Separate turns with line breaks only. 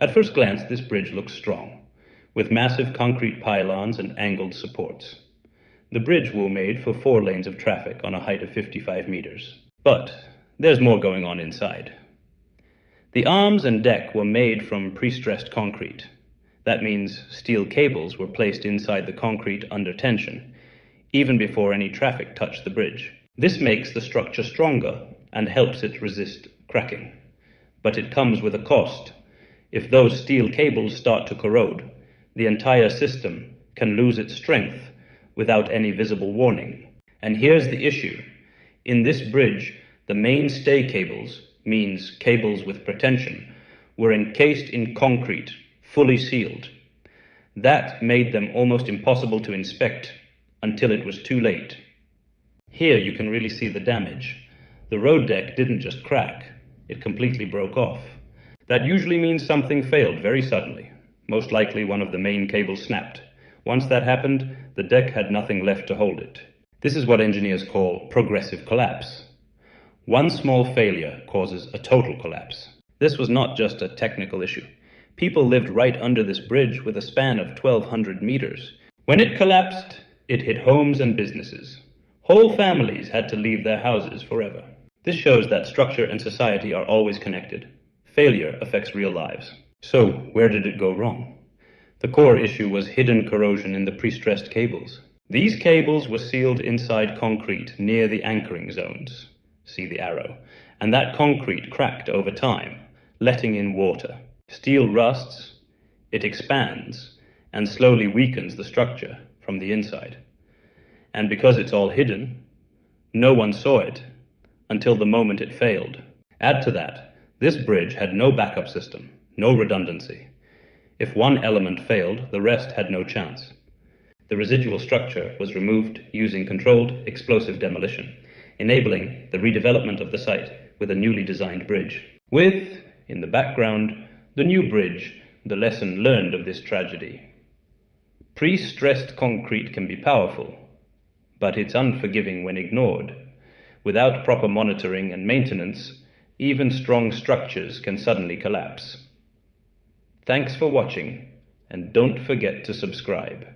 At first glance, this bridge looks strong, with massive concrete pylons and angled supports. The bridge will made for four lanes of traffic on a height of 55 meters. But there's more going on inside. The arms and deck were made from pre-stressed concrete. That means steel cables were placed inside the concrete under tension, even before any traffic touched the bridge. This makes the structure stronger and helps it resist cracking. But it comes with a cost. If those steel cables start to corrode, the entire system can lose its strength without any visible warning. And here's the issue. In this bridge, the main stay cables, means cables with pretension, were encased in concrete, fully sealed. That made them almost impossible to inspect until it was too late. Here you can really see the damage. The road deck didn't just crack, it completely broke off. That usually means something failed very suddenly. Most likely one of the main cables snapped. Once that happened, the deck had nothing left to hold it. This is what engineers call progressive collapse. One small failure causes a total collapse. This was not just a technical issue. People lived right under this bridge with a span of 1,200 meters. When it collapsed, it hit homes and businesses. Whole families had to leave their houses forever. This shows that structure and society are always connected. Failure affects real lives. So, where did it go wrong? The core issue was hidden corrosion in the pre-stressed cables. These cables were sealed inside concrete near the anchoring zones see the arrow, and that concrete cracked over time, letting in water. Steel rusts, it expands, and slowly weakens the structure from the inside. And because it's all hidden, no one saw it until the moment it failed. Add to that, this bridge had no backup system, no redundancy. If one element failed, the rest had no chance. The residual structure was removed using controlled explosive demolition enabling the redevelopment of the site with a newly designed bridge. With, in the background, the new bridge, the lesson learned of this tragedy. Pre-stressed concrete can be powerful, but it's unforgiving when ignored. Without proper monitoring and maintenance, even strong structures can suddenly collapse. Thanks for watching, and don't forget to subscribe.